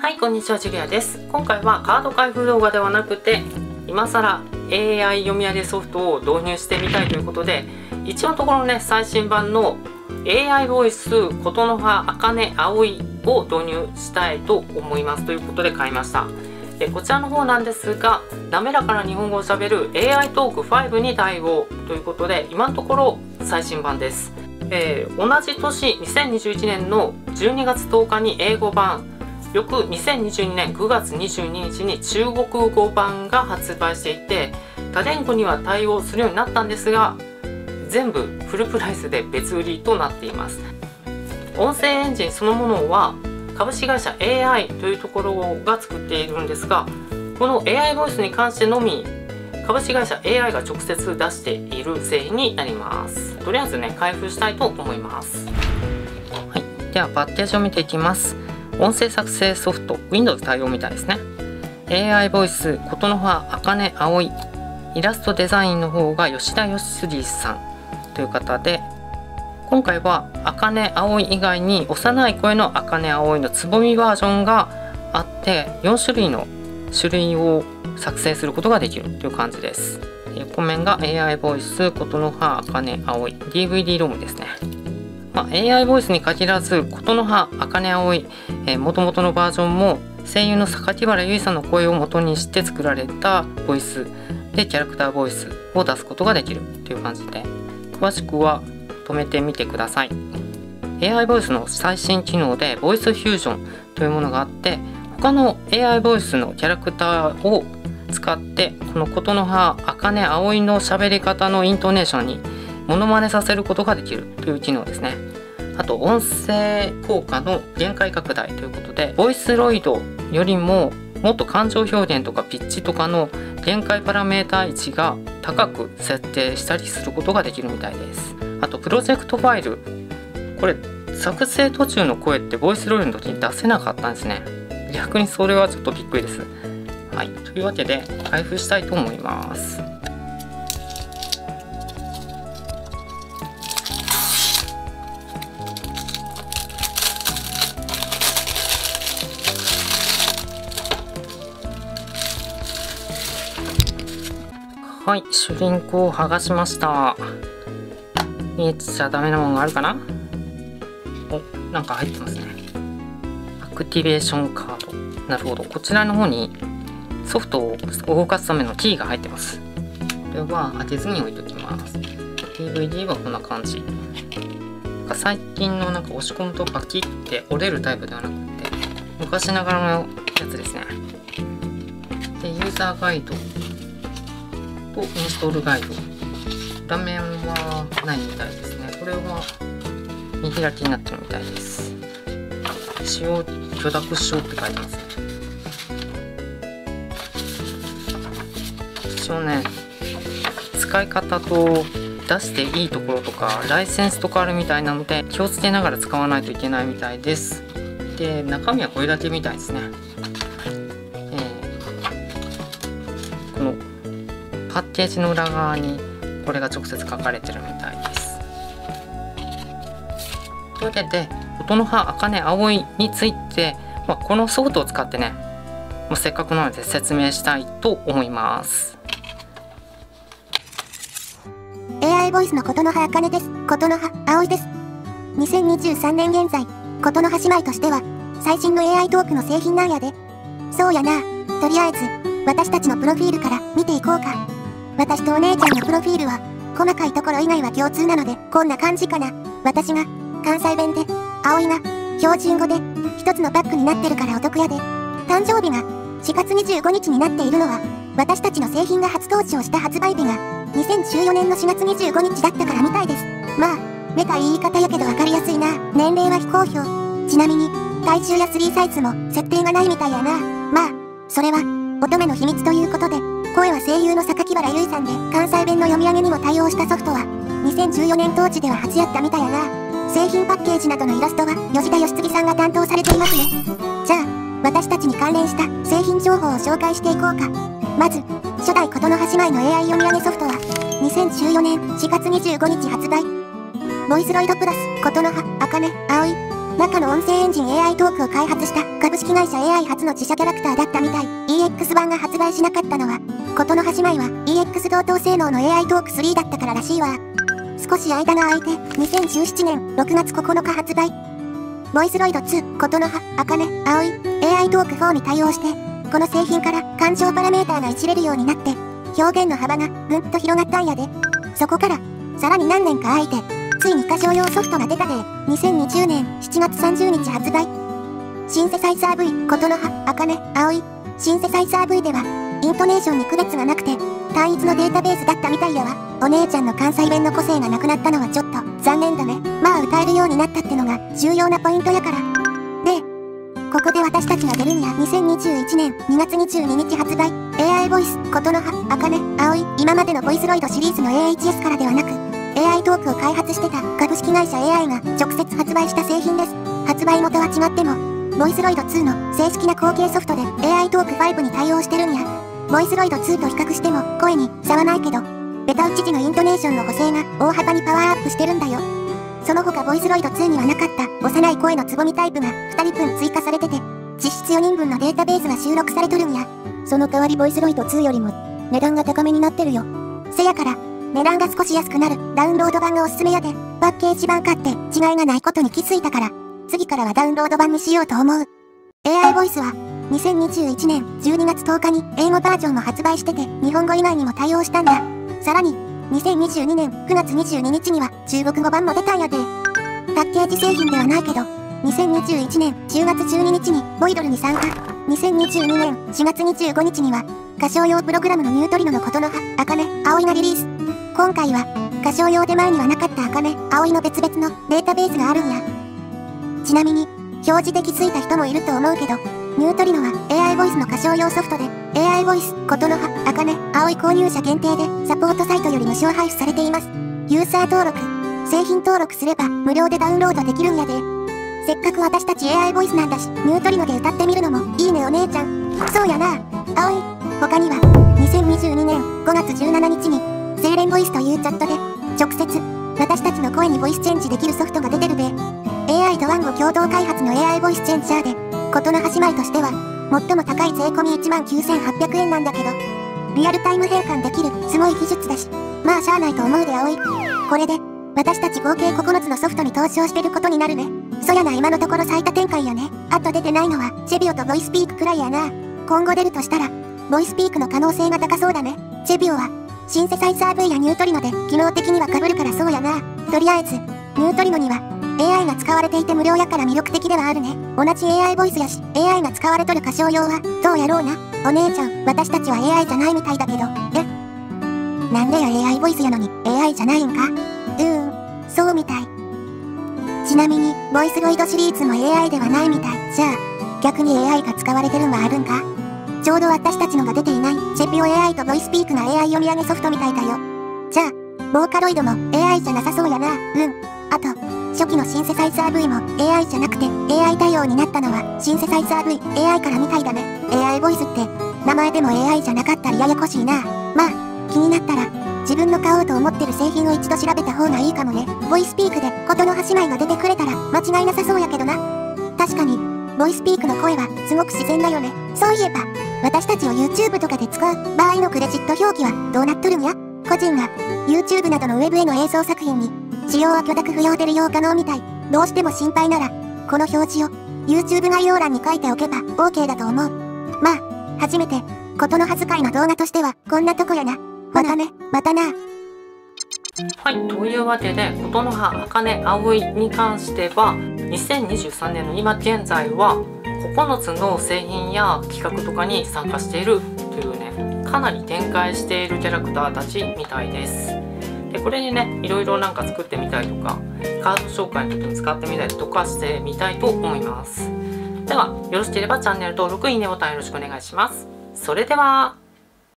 はいこんにちはジュリアです。今回はカード開封動画ではなくて今更 AI 読み上げソフトを導入してみたいということで一応のところね最新版の AI ボイス琴の葉あかね葵を導入したいと思いますということで買いました。でこちらの方なんですが滑らかな日本語をしゃべる AI トーク5に対応ということで今のところ最新版です。えー、同じ年2021年の12月10日に英語版翌2022年9月22日に中国語版が発売していて多言語には対応するようになったんですが全部フルプライスで別売りとなっています。音声エンジンそのものは株式会社 AI というところが作っているんですがこの AI ボイスに関してのみ株式会社 AI が直接出している製品になります。とりあえずね開封したいと思います。はい。ではパッケージを見ていきます。音声作成ソフト Windows 対応みたいですね。AI ボイス琴の葉あかね葵イラストデザインの方が吉田義杉さんという方で今回はあかね葵以外に幼い声のあかね葵のつぼみバージョンがあって4種類の種類を作成することができるという感じです。横面が AI ボイス琴の葉あかね葵 DVD ロムですね。まあ、AI ボイスに限らず琴の葉茜葵もともとのバージョンも声優の榊原由衣さんの声を元にして作られたボイスでキャラクターボイスを出すことができるという感じで詳しくは止めてみてください。AI ボイスの最新機能でボイスフュージョンというものがあって他の AI ボイスのキャラクターを使ってこの琴の葉茜葵の喋り方のイントネーションにモノマネさせることができるという機能ですね。あと音声効果の限界拡大ということでボイスロイドよりももっと感情表現とかピッチとかの限界パラメータ値置が高く設定したりすることができるみたいです。あとプロジェクトファイル。これ作成途中の声ってボイスロイドの時に出せなかったんですね。逆にそれはちょっとびっくりです。はい。というわけで開封したいと思います。はい、シュリンクを剥がしました。見えちゃダメなものがあるかな？お、なんか入ってますね。アクティベーションカード。なるほど。こちらの方にソフトを動かすためのキーが入ってます。これは当てずに置いときます。DVD はこんな感じ。最近のなんか押し込むとパキって折れるタイプではなくて、昔ながらのやつですね。で、ユーザーガイドとインストールガイド。画面はないみたいですね。これは見開きになってるみたいです。使用許諾書って書いてますね。一応ね使い方と出していいところとかライセンスとかあるみたいなので気をつけながら使わないといけないみたいです。で中身はこれだけみたいですね。パッケージの裏側にこれが直接書かれてるみたいです。というわけで音の葉茜葵について、まあ、このソフトを使ってね、まあ、せっかくなので説明したいと思います。AI ボイスの琴の葉茜です。琴の葉葵です。2023年現在、琴の葉姉妹としては、最新の AI トークの製品なんやで。そうやな。とりあえず、私たちのプロフィールから見ていこうか。私とお姉ちゃんのプロフィールは、細かいところ以外は共通なので、こんな感じかな。私が、関西弁で、葵が、標準語で、一つのパックになってるからお得やで。誕生日が、4月25日になっているのは、私たちの製品が初登場した発売日が、2014年の4月25日だったからみたいです。まあ、めたい言い方やけど分かりやすいな。年齢は非公表。ちなみに、体重や3サイズも設定がないみたいやな。まあ、それは、乙女の秘密ということで、声は声優の榊原結衣さんで関西弁の読み上げにも対応したソフトは2014年当時では初やったみたいやな。製品パッケージなどのイラストは吉田義次さんが担当されていますね。じゃあ私たちに関連した製品情報を紹介していこうか。まず初代琴の葉姉妹の AI 読み上げソフトは2014年4月25日発売。ボイスロイドプラス琴の葉茜葵。中の音声エンジン AI トークを開発した。株式会社 AI 初の自社キャラクターだったみたい。EX 版が発売しなかったのはことの始まりは EX 同等性能の AI トーク3だったかららしいわ。少し間が空いて2017年6月9日発売。ボイスロイド2ことの葉あかね葵 AI トーク4に対応してこの製品から感情パラメーターがいじれるようになって表現の幅がぐんと広がったんやで。そこからさらに何年か空いてついに歌唱用ソフトが出たで。2020年7月30日発売。シンセサイザー V ことの葉あかね葵シンセサイザー V ではイントネーションに区別がなくて単一のデータベースだったみたいやわ。お姉ちゃんの関西弁の個性がなくなったのはちょっと残念だね。まあ歌えるようになったってのが重要なポイントやから。でここで私たちが出るんや2021年2月22日発売。AI ボイスことの葉あかね葵今までのボイスロイドシリーズの AHS からではなく AI トークを開発してた株式会社 AI が直接発売した製品です。発売元は違ってもボイスロイド2の正式な後継ソフトで AI トーク5に対応してるんや。ボイスロイド2と比較しても声に差はないけどベタ打ち時のイントネーションの補正が大幅にパワーアップしてるんだよ。その他ボイスロイド2にはなかった幼い声のつぼみタイプが2人分追加されてて実質4人分のデータベースが収録されとるんや。その代わりボイスロイド2よりも値段が高めになってるよ。せやから値段が少し安くなる。ダウンロード版がおすすめやでパッケージ版買って違いがないことに気づいたから。次からはダウンロード版にしようと思う。AI ボイスは2021年12月10日に英語バージョンも発売してて日本語以外にも対応したんだ。さらに2022年9月22日には中国語版も出たんやでパッケージ製品ではないけど2021年10月12日にボイドルに参加。2022年4月25日には歌唱用プログラムのニュートリノのことの葉、あかね、葵がリリース。今回は、歌唱用で前にはなかったあかね、葵の別々のデータベースがあるんや。ちなみに、表示で気づいた人もいると思うけど、ニュートリノは AI ボイスの歌唱用ソフトで、AI ボイス、ことの葉、あかね、葵購入者限定で、サポートサイトより無償配布されています。ユーザー登録、製品登録すれば無料でダウンロードできるんやで。せっかく私たち AI ボイスなんだし、ニュートリノで歌ってみるのもいいねお姉ちゃん。そうやな、葵。他には、2022年5月17日に、セーレンボイスというチャットで、直接、私たちの声にボイスチェンジできるソフトが出てるで、AI とワンゴ共同開発の AI ボイスチェンジャーで、ことの端前としては、最も高い税込み19,800円なんだけど、リアルタイム変換できるすごい技術だし、まあしゃあないと思うで葵。これで、私たち合計9つのソフトに登場してることになるね。そやな今のところ最多展開やね。あと出てないのは、チェビオとボイスピークくらいやな。今後出るとしたら、ボイスピークの可能性が高そうだね。チェビオは、シンセサイザー V やニュートリノで機能的には被るからそうやな。とりあえず、ニュートリノには、AI が使われていて無料やから魅力的ではあるね。同じ AI ボイスやし、AI が使われとる歌唱用は、どうやろうな。お姉ちゃん、私たちは AI じゃないみたいだけど、え？なんでや AI ボイスやのに AI じゃないんか？うーん、そうみたい。ちなみに、ボイスロイドシリーズも AI ではないみたい。じゃあ、逆に AI が使われてるんはあるんか？ちょうど私たちのが出ていない、チェピオ AI とボイスピークが AI 読み上げソフトみたいだよ。じゃあ、ボーカロイドも AI じゃなさそうやな。うん。あと、初期のシンセサイザー V も AI じゃなくて AI 対応になったのはシンセサイザー V、AI からみたいだね。AI ボイスって、名前でも AI じゃなかったらややこしいな。まあ、気になったら、自分の買おうと思ってる製品を一度調べた方がいいかもね。ボイスピークでことの端前が出てくれたら間違いなさそうやけどな。確かに、ボイスピークの声はすごく自然だよね。そういえば、私たちを YouTube とかで使う場合のクレジット表記はどうなっとるんや？個人が YouTube などのウェブへの映像作品に使用は許諾不要で利用可能みたい。どうしても心配なら、この表示を YouTube 概要欄に書いておけば OK だと思う。まあ、初めて、ことの恥遣いの動画としてはこんなとこやな。ほなね、またな。はい、というわけで、琴の葉、茜、葵に関しては、2023年の今現在は、9つの製品や企画とかに参加しているというね、かなり展開しているキャラクターたちみたいです。で、これにね、いろいろなんか作ってみたりとか、カード紹介の時に使ってみたりとかしてみたいと思います。では、よろしければチャンネル登録、いいねボタンよろしくお願いします。それでは、